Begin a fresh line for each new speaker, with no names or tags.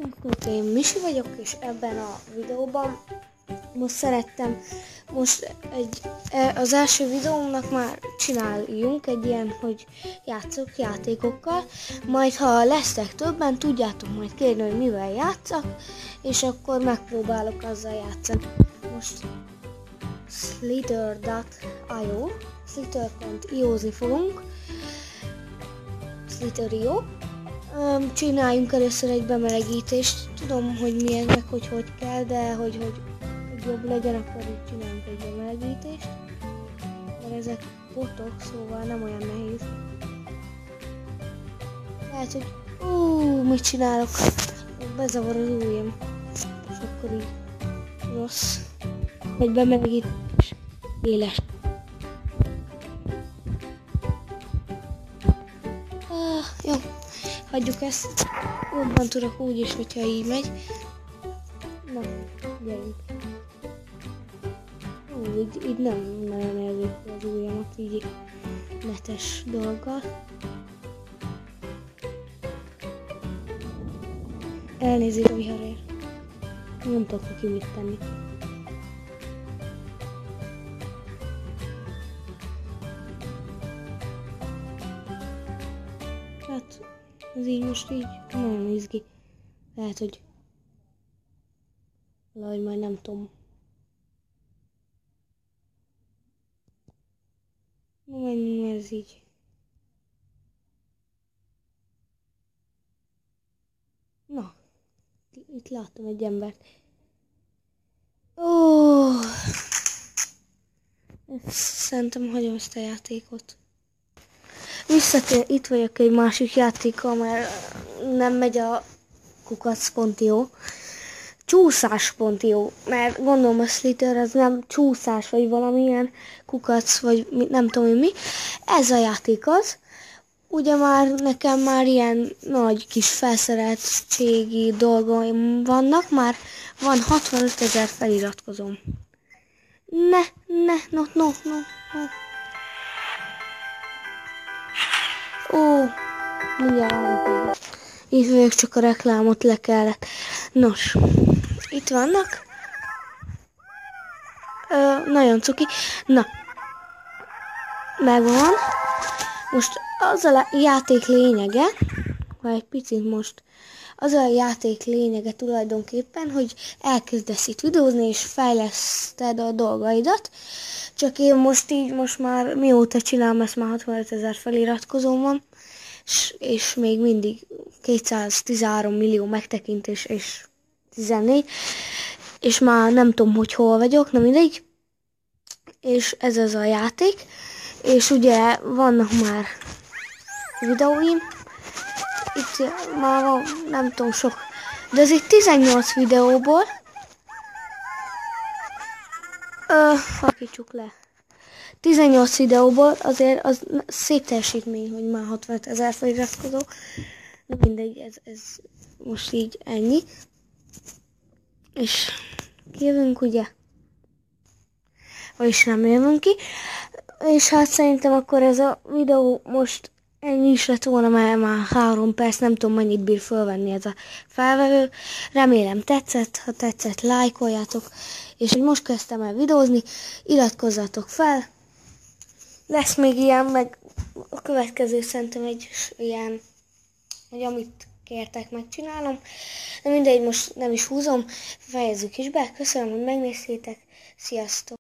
Sziasztok, én Misi vagyok, és ebben a videóban most szerettem, most egy, e, az első videómnak már csináljunk egy ilyen, hogy játszok játékokkal, majd ha lesztek többen, tudjátok majd kérni, hogy mivel játszak, és akkor megpróbálok azzal játszani. Most slither.io slither.io-zni fogunk, slither.io csináljunk először egy bemelegítést. Tudom, hogy milyen, meg hogy hogy kell, de hogy, hogy, hogy jobb legyen, akkor így csináljunk egy bemelegítést. Mert ezek botok, szóval nem olyan nehéz. Lehet, hogy ú, mit csinálok? Bezavar az ujjam. És akkor így rossz. Egy bemelegítés. Éles. Ah, jó hagyjuk ezt. Jobban tudok úgy is, hogyha így megy. Na, gyerünk. Ó, így, így nem nagyon érzékel az ujjamat így netes dolggal. Elnézést a viharért. Nem tudok neki mit tenni. Hát, ez így most így nagyon izgi. Lehet, hogy valahogy majd nem tudom. Na, menjünk ez így. Na, itt láttam egy embert. Ó, szerintem hagyom ezt a játékot. Visszatér, itt vagyok egy másik játékkal, mert nem megy a kukac.io. Csúszás.io, mert gondolom a Slither az nem csúszás, vagy valamilyen kukac, vagy nem tudom mi. Ez a játék az. Ugye már nekem már ilyen nagy kis felszereltségi dolgaim vannak, már van 65 ezer feliratkozom. Ne, ne, no, no, no, no. Ó, Itt vagyok, csak a reklámot le kellett. Nos, itt vannak. Ö, nagyon cuki. Na, megvan. Most az a játék lényege, vagy egy picit most, az a játék lényege tulajdonképpen, hogy elkezdesz itt videózni, és fejleszted a dolgaidat. Csak én most így, most már mióta csinálom, ezt már 65 ezer feliratkozóm van, és, és még mindig 213 millió megtekintés, és 14, és már nem tudom, hogy hol vagyok, nem mindegy. És ez az a játék, és ugye vannak már videóim, itt már van, nem tudom, sok, de ez itt 18 videóból, Ö, hakítsuk le. 18 videóból azért az szép teljesítmény, hogy már 60 ezer feliratkozó. De mindegy, ez, ez most így ennyi. És jövünk, ugye? Vagyis nem jövünk ki. És hát szerintem akkor ez a videó most ennyi is lett volna, mert már három perc, nem tudom mennyit bír fölvenni ez a felvevő. Remélem tetszett, ha tetszett, lájkoljátok, és hogy most kezdtem el videózni, iratkozzatok fel. Lesz még ilyen, meg a következő szerintem egy ilyen, hogy amit kértek, megcsinálom. De mindegy, most nem is húzom, fejezzük is be. Köszönöm, hogy megnéztétek. Sziasztok!